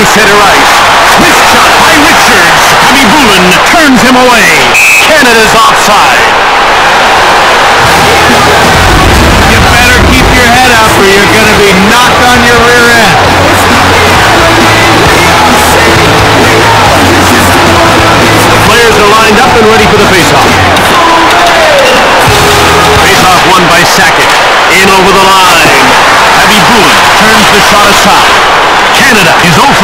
Center ice. Wrist shot by Richards. Khabibulin turns him away. Canada's offside.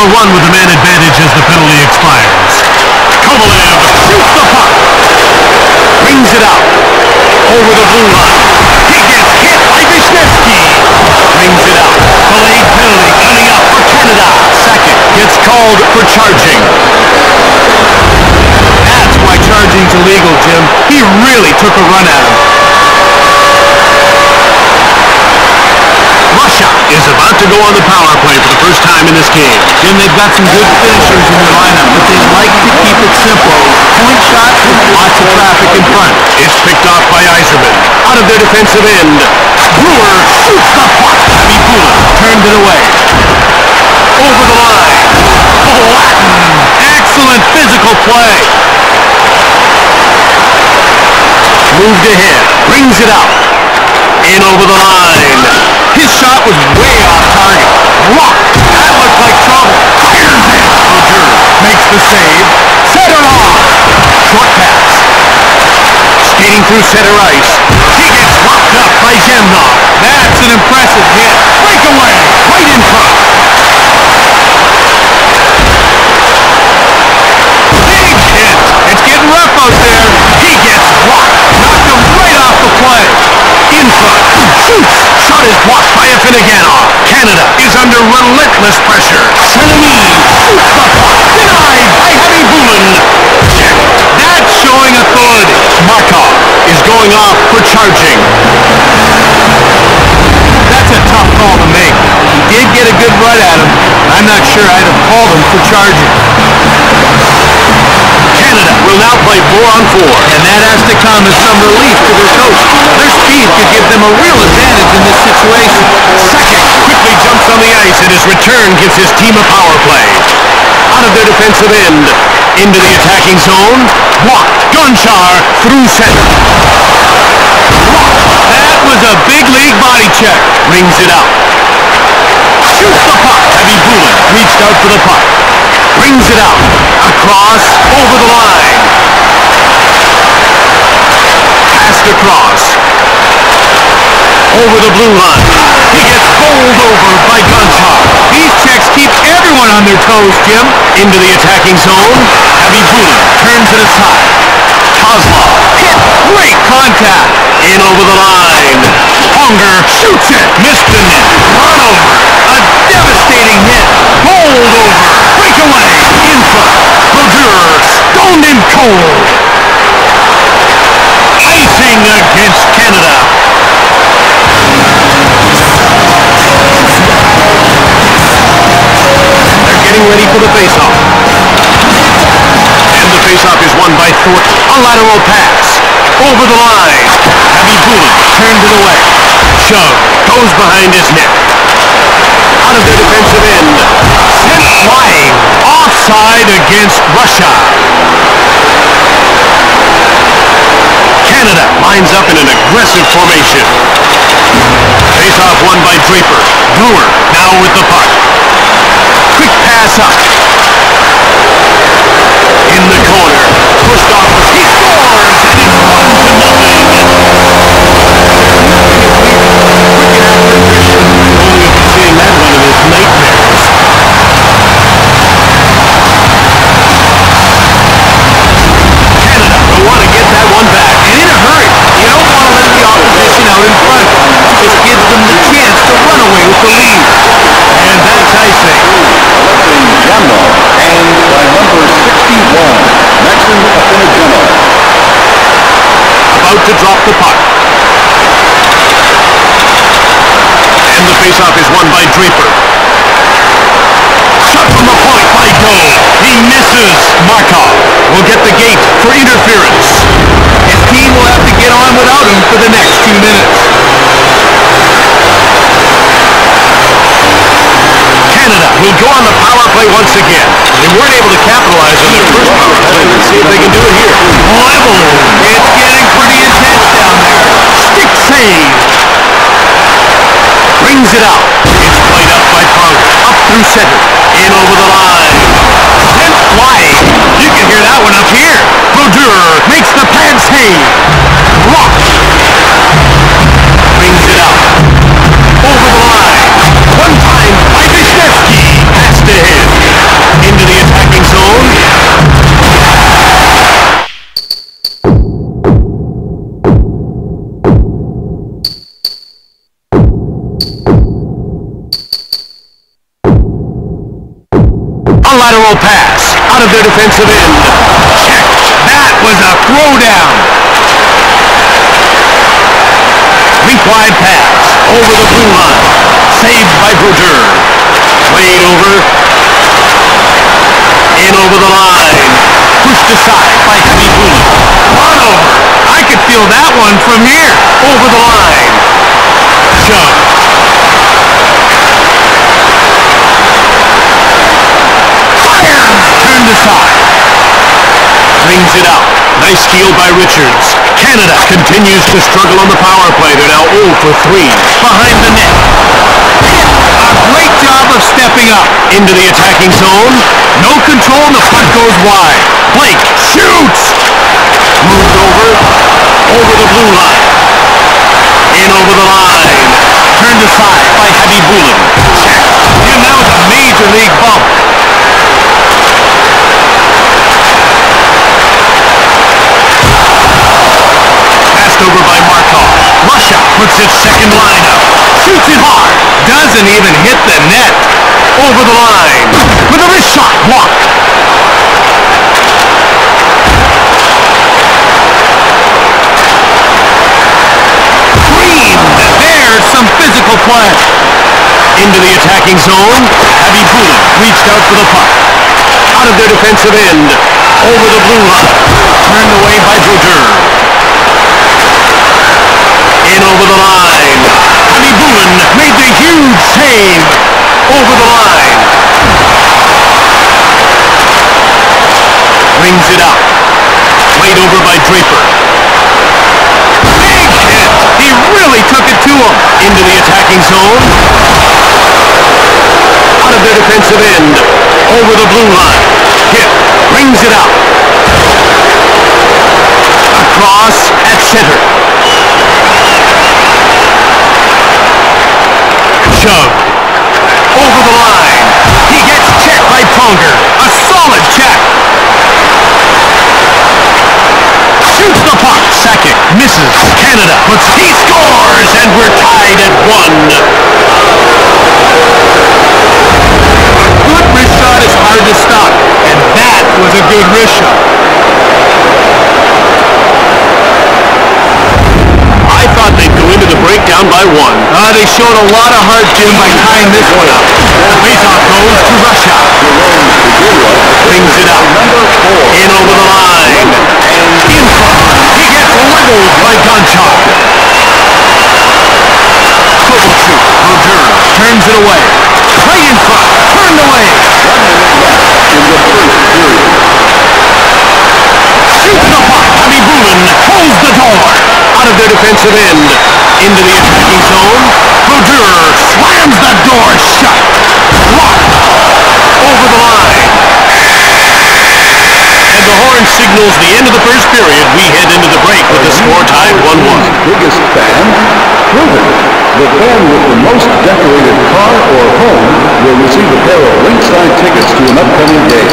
Is 0 for 1 with the man advantage as the penalty expires. Kovalev shoots the puck. Brings it out. Over the blue line. He gets hit by Vishnevsky. Brings it out. Delayed penalty coming up for Canada. Sakic gets called for charging. That's why charging's illegal, Jim. He really took a run at him. Russia is about to go on the power in this game. Jim, they've got some good finishers in their lineup, but they like to keep it simple. Point shots with lots of traffic in front. It's picked off by Yzerman. Out of their defensive end. Brewer shoots the puck. Pula turned it away. Over the line. Excellent physical play. Moved ahead. Brings it out. In over the line. His shot was way off target. Blocked. That looked like trouble. Fires it. Roger makes the save. It off. Short pass. Skating through center ice. He gets rocked up by Zhamnov. That's an impressive hit. Breakaway. Shot is blocked by Afinogenov. Canada is under relentless pressure. Chenemy the. Denied by Heavy. Checked. That's showing authority. Markov is going off for charging. That's a tough call to make. He did get a good run at him, I'm not sure I'd have called him for charging. Will now play four on four. And that has to come as some relief to their coach. Their speed could give them a real advantage in this situation. Sakic quickly jumps on the ice and his return gives his team a power play. Out of their defensive end, into the attacking zone. Blocked. Gonchar through center. That was a big league body check. Rings it out. Shoots the puck. Khabibulin reached out for the puck. Brings it out. Across. Over the line. Passed across. Over the blue line. He gets bowled over by Gonchar. These checks keep everyone on their toes, Jim. Into the attacking zone. Heavy Bulin turns it aside. Kozlov hit. Great contact. In over the line. Hunger shoots it. Missed the net. Run over. A devastating hit. Bowled over. Breakaway. In front. Brodeur stoned him cold. Icing against Canada. They're getting ready for the faceoff. And the faceoff is won by Thornton. A lateral pass. Over the line. Khabibulin turned it away. Shove. Goes behind his net. Out of their defensive end. Sent flying. Offside against Russia. Canada lines up in an aggressive formation. Draper. Shot from the point by Doe. He misses. Markov will get the gate for interference. His team will have to get on without him for the next two minutes. Canada will go on the power play once again. They weren't able to capitalize on their first power play. Let's see if they can do it here. Level. It's getting pretty intense down there. Stick save. Brings it out. Through center. In over the line. Sent flying. You can hear that one up here. Brodeur makes the pad save. Blocked. Lateral pass. Out of their defensive end. Checked. That was a throwdown. Weak wide pass. Over the blue line. Saved by Brodeur. Played over. In over the line. Pushed aside by Bulin. Run. I could feel that one from here. Over the line. Shove. Fires. Turned aside. Brings it out. Nice steal by Richards. Canada continues to struggle on the power play. They're now 0 for 3. Behind the net. A great job of stepping up. Into the attacking zone. No control and the puck goes wide. Blake shoots. Moved over. Over the blue line. In over the line. Turned aside by Heavy Doesn't even hit the net. Over the line. With a wrist shot. Blocked. Green. There's some physical play. Into the attacking zone. Khabibulin reached out for the puck. Out of their defensive end. Over the blue line. Turned away by Brodeur. In over the line. Huge. Over the line. Brings it up. Played over by Draper. Big hit! He really took it to him. Into the attacking zone. Out of their defensive end. Over the blue line. But he scores, and we're tied at one. Good wrist shot is hard to stop, and that was a good wrist shot. I thought they'd go into the breakdown by one. Uh, they showed a lot of heart, Jim, by tying this one up. Faceoff goes to Russia. Brings it up. In over the line. In front. He gets leveled by Gonchar. Turns it away. Right in front. Turned away. Shoots the puck. Khabibulin holds the door. Out of their defensive end. Into the attacking zone. Brodeur slams the door shut. And the horn signals the end of the first period. We head into the break with the score tied 1-1. Biggest fan? Proven. The fan with the most decorated car or home will receive a pair of ringside tickets to an upcoming game.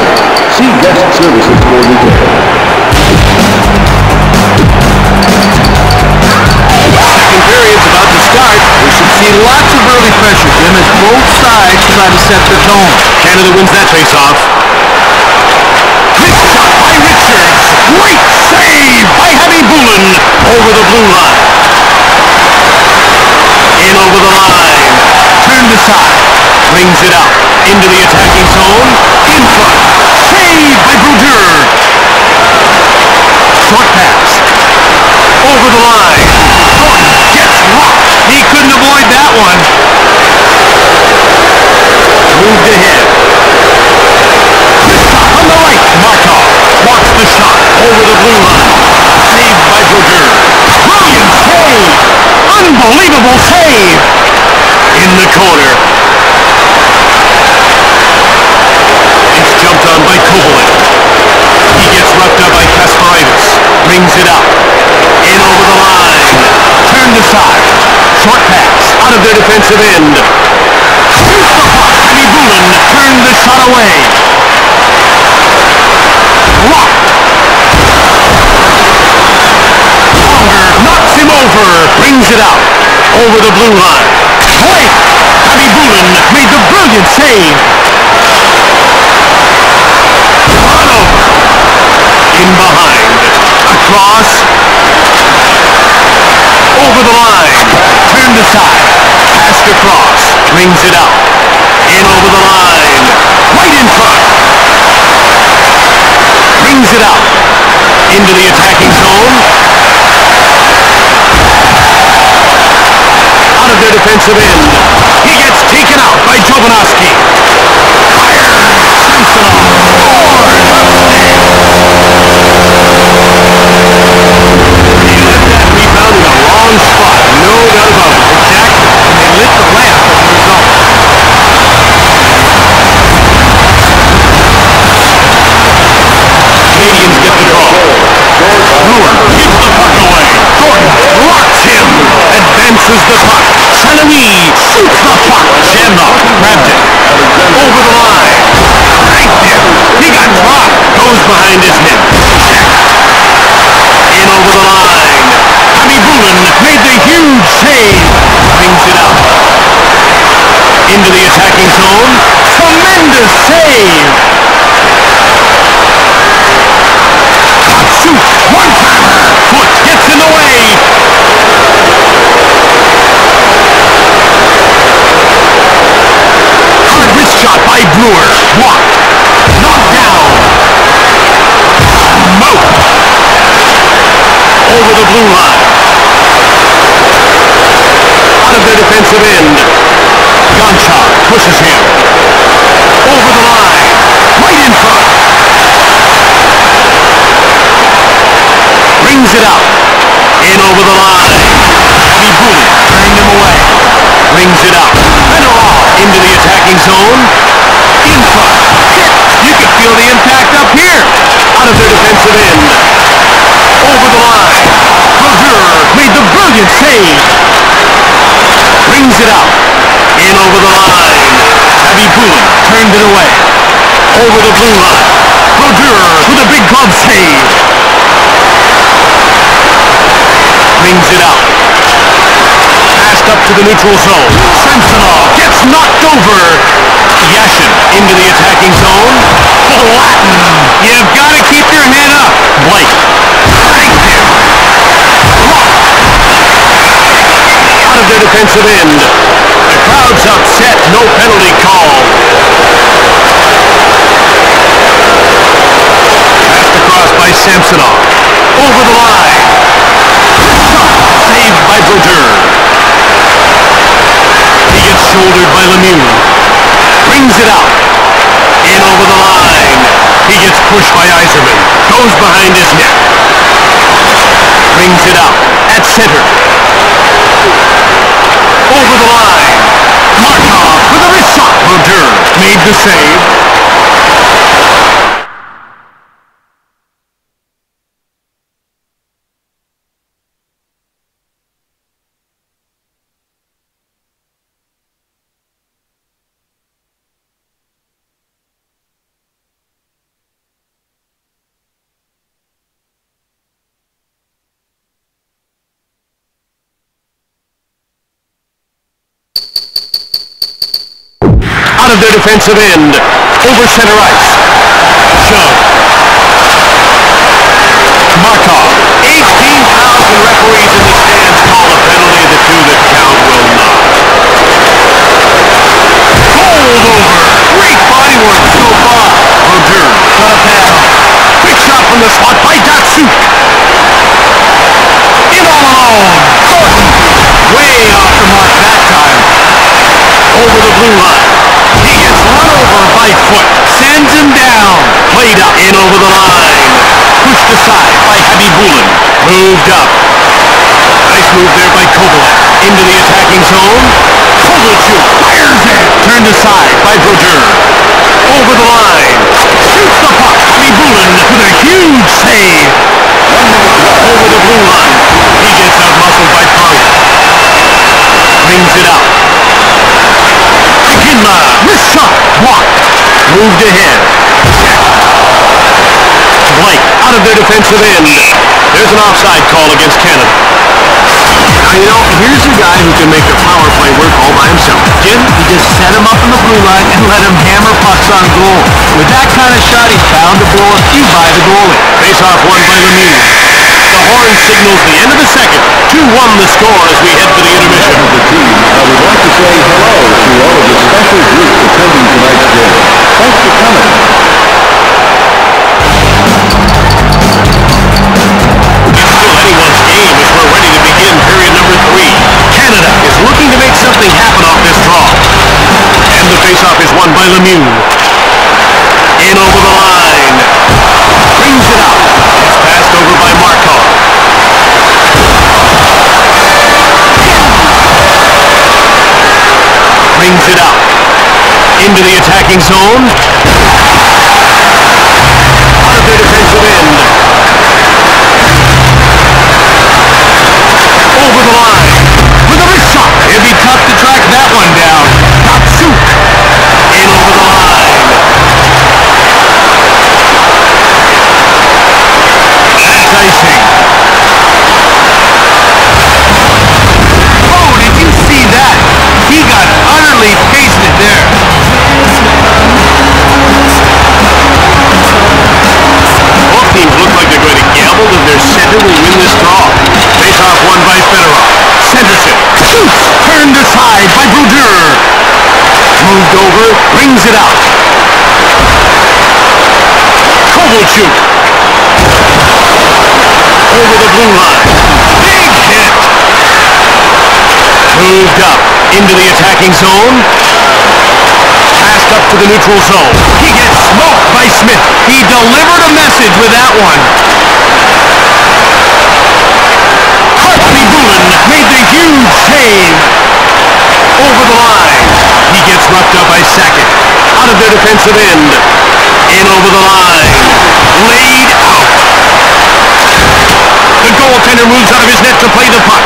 See guest services for details. Second period's about to start. We should see lots of early pressure, Jim, as both sides try to set the tone. Canada wins that faceoff. By over the blue line. In over the line. Turned aside. Brings it up. Into the attacking zone. In front. Saved by Brodeur. Short pass. Over the line. Thornton gets rocked. He couldn't avoid that one. Moved ahead. Shot on the right. Markov blocks the shot over the blue line. By Brilliant save. Unbelievable save. In the corner. It's jumped on by Kovalev. He gets roughed up by Kasparaitis. Brings it up. In over the line. Turned aside. Short pass. Out of their defensive end. Shoots the puck. Khabibulin turned the shot away. Over the blue line. Wait! Khabibulin made the brilliant save. Run. In behind. Across. Over the line. Turned aside. Passed across. Brings it up. In over the line. Right in front. Brings it up. Into the attacking zone. He gets taken out by Jovanovski. In over the line. Khabibulin turned him away. Brings it out. Fedorov into the attacking zone. In front. You can feel the impact up here. Out of their defensive end. Over the line. Brodeur made the brilliant save. Brings it out. In over the line. Khabibulin turned it away. Over the blue line. Brodeur with a big glove save. Brings it out. Passed up to the neutral zone. Samsonov gets knocked over. Yashin into the attacking zone. Latin. You've got to keep your head up. White. Thank him. Out of their defensive end. The crowd's upset. No penalty call. Passed across by Samsonov. Over the line. By He gets shouldered by Lemieux. Brings it out. In over the line. He gets pushed by Yzerman. Goes behind his net. Brings it out. At center. Over the line. Markov with a wrist shot. Brodeur made the save. out of their defensive end. Over center ice. Moved up. Nice move there by Kovalev. Into the attacking zone. Kovalchuk fires it. Turned aside by Brodeur. Over the line. Shoots the puck. Bulin with a huge save. Over the blue line. He gets out-muscled by Poirier. Brings it out. Kinma, wrist shot, blocked. Moved ahead. White, out of their defensive end. There's an offside call against Canada. Now, you know, here's a guy who can make a power play work all by himself. Jim, he just set him up in the blue line and let him hammer pucks on goal. With that kind of shot, he's bound to blow a few by the goalie. Face-off won by Lemieux. The horn signals the end of the second. 2-1 the score as we head for the intermission. of the team, uh, I would like to say hello to all of the special groups attending tonight's game. Thanks for coming. Something happen off this draw. And the faceoff is won by Lemieux. In over the line. Brings it out. It's passed over by Markov. Brings it out. Into the attacking zone. Into the attacking zone. Passed up to the neutral zone. He gets smoked by Smith. He delivered a message with that one. Khabibulin made the huge save over the line. He gets roughed up by Sakic. Out of their defensive end. In over the line. Laid out. The goaltender moves out of his net to play the puck.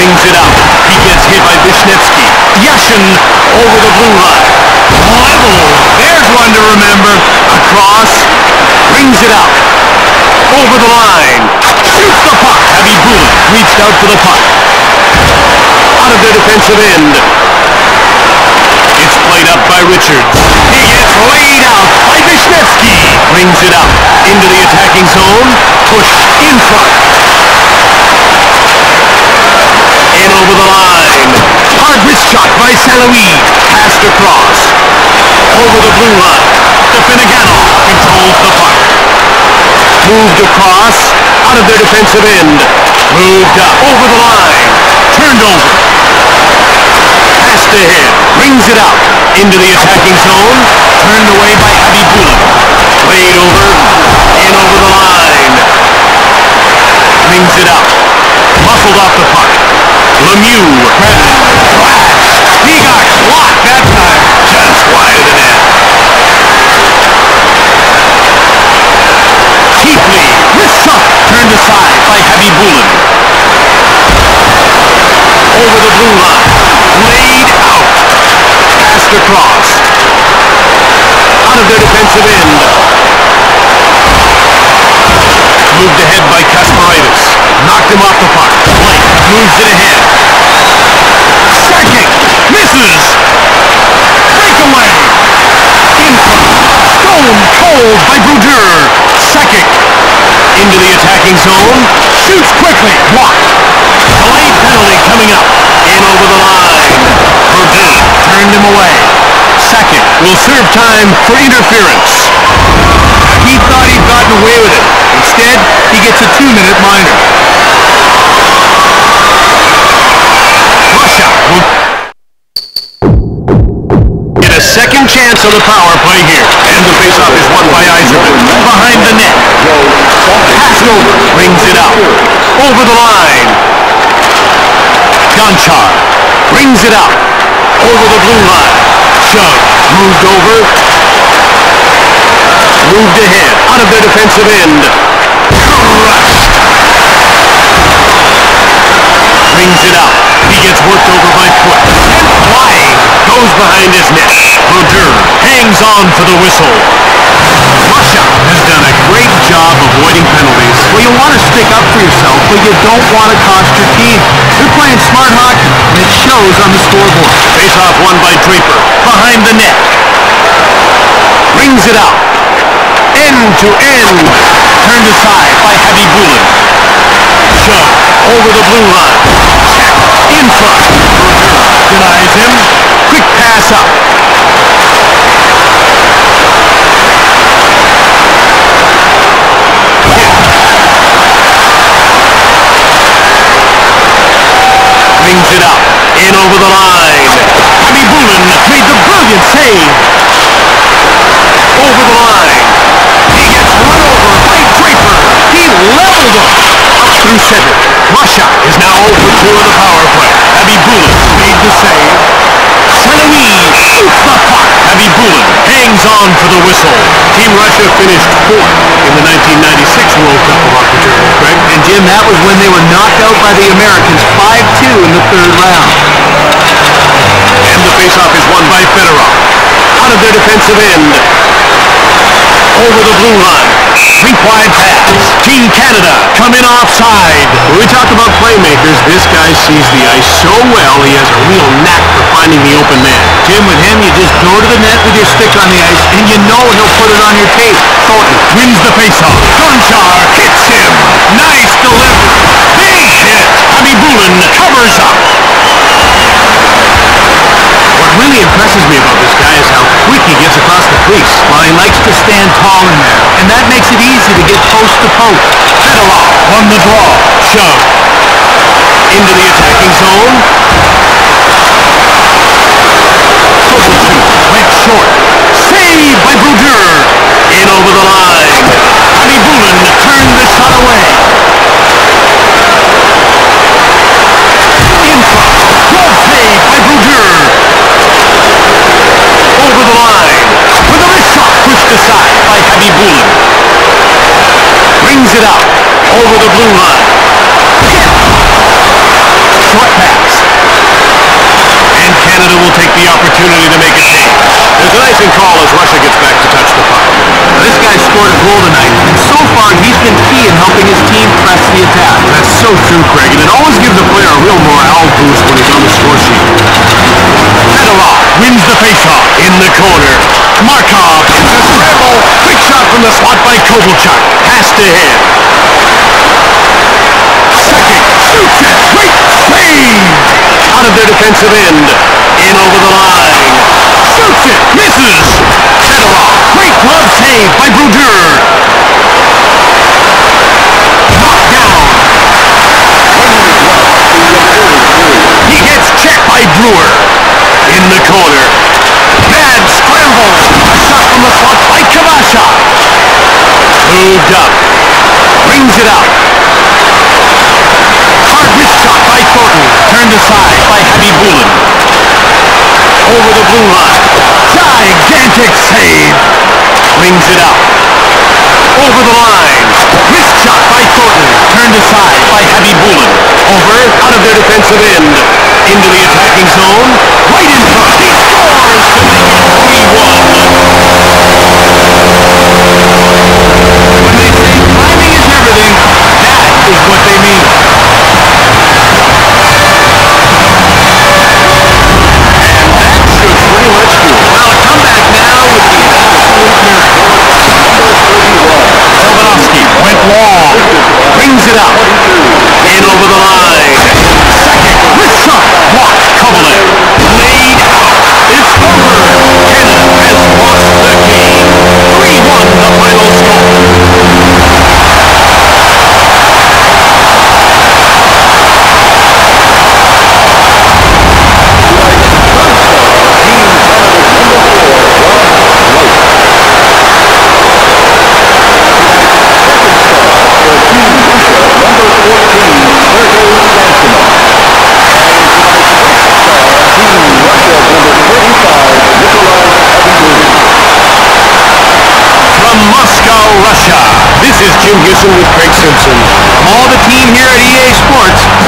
Brings it out. He gets hit by Vishnevsky. Yashin over the blue line. Level. There's one to remember. Across. Brings it out. Over the line. Shoots the puck. Khabibulin reached out for the puck. Out of their defensive end. It's played up by Richards. He gets laid out by Vishnevsky. Brings it up into the attacking zone. Pushed in front. Over the line. Hard wrist shot by Saint-Louis. Passed across. Over the blue line. the Definiganov controls the puck. Moved across. Out of their defensive end. Moved up. Over the line. Turned over. Passed ahead. Brings it out. Into the attacking zone. Turned away by Abby Bullen. Played over. In over the line. Brings it out. Muscled off the puck. Lemieux. Flash. He got clocked that time. Just wide of the net. Keithley. Wrist shot. Turned aside by Abby Bullen. Over the blue line. Laid out. Passed across. Out of their defensive end. Moved ahead by Kasparaitis. Knocked him off the puck. Blake moves it ahead. Second. Misses. Breakaway. In front. Stone cold by Brodeur. Second. Into the attacking zone. Shoots quickly. Blocked. Delayed penalty coming up. In over the line. Brodeur turned him away. Second will serve time for interference. He thought he'd gotten away with it. Instead, he gets a two-minute minor. Russia will get a second chance on the power play here. And the faceoff is won by Yzerman. Behind the net. Passed over. Brings it out. Over the line. Gonchar brings it out. Over the blue line. Shove. Moved over. Moved ahead. Out of their defensive end. Crushed. Brings it out. He gets worked over by Foote. And flying. Goes behind his net. Brodeur hangs on for the whistle. Russia has done a great job avoiding penalties. Well, you want to stick up for yourself, but you don't want to cost your team. They're playing smart hockey, and it shows on the scoreboard. Face-off won by Draper. Behind the net. Brings it out. End to end. Turned aside by Khabibulin. Shove over the blue line. In front. Denies him. Quick pass up. Brings it up. In over the line. Khabibulin made the brilliant save. Over the line. He gets run over by Draper. He leveled him. Up through center. Russia is now over 2 on the power On for the whistle. Team Russia finished fourth in the 1996 World Cup of Hockey Tournament, Greg. And Jim, that was when they were knocked out by the Americans 5-2 in the third round. And the faceoff is won by Fedorov. Out of their defensive end. Over the blue line. Wide pass. Team Canada come in offside. When we talk about playmakers, this guy sees the ice so well, he has a real knack for finding the open man. Jim, with him, you just go to the net with your stick on the ice, and you know he'll put it on your tape. Thornton wins the faceoff. Gonchar hits him. Nice delivery. Big hit. Khabibulin covers up. Tall and that makes it easy to get post to post. Fedorov won the draw. Shove. Into the attacking zone. Kovalchuk went short. Saved by Brodeur. In over the line. Over the blue line. Short pass. And Canada will take the opportunity to make a change. There's an icing call as Russia gets back to touch the puck. This guy scored a goal tonight, and so far he's been key in helping his team press the attack. That's so true, Craig, and it always gives a player a real morale boost when he's on the score sheet. Fedorov wins the faceoff in the corner. Markov into scramble. Quick shot from the slot by Kovalchuk. Pass to him. Their defensive end. In over the line. Shoots it. Misses. Fedorov. Great glove save by. Knocked down. He gets checked by Brewer. In the corner. Bad scramble. A shot from the slot by Kavasha. Moved up. Brings it out. Hard wrist shot by Thornton. Turned aside by Khabibulin. Over the blue line. Gigantic save. Brings it out. Over the line. Wrist shot by Thornton. Turned aside by Khabibulin. Over, out of their defensive end. Into the attacking zone. Right in front.